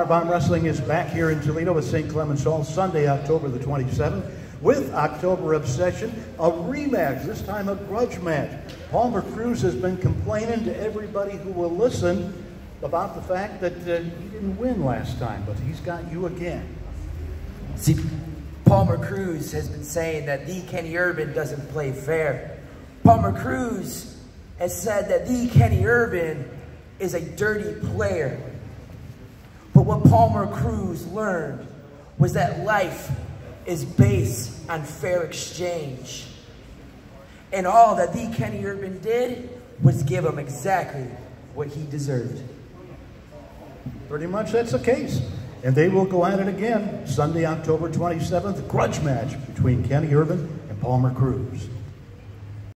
Arm Wrestling is back here in Toledo with St. Clements Hall Sunday, October the 27th, with October Obsession, a rematch, this time a grudge match. Palmer Cruz has been complaining to everybody who will listen about the fact that uh, he didn't win last time, but he's got you again. See, Palmer Cruz has been saying that the Kenny Urban doesn't play fair. Palmer Cruz has said that the Kenny Urban is a dirty player. But what Palmer Cruz learned was that life is based on fair exchange. And all that the Kenny Urban did was give him exactly what he deserved. Pretty much that's the case. And they will go at it again Sunday, October 27th, grudge match between Kenny Urban and Palmer Cruz.